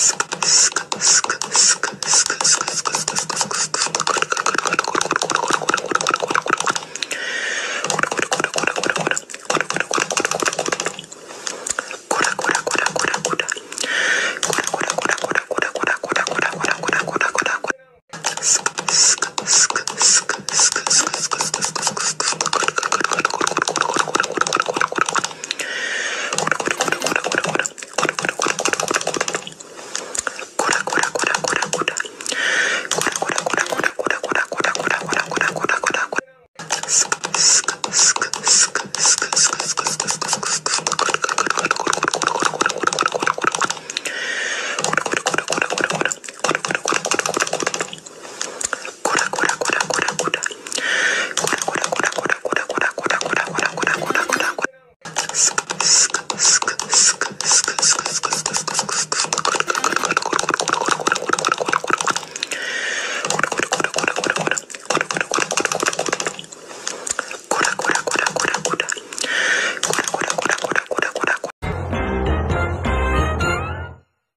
スクスクスク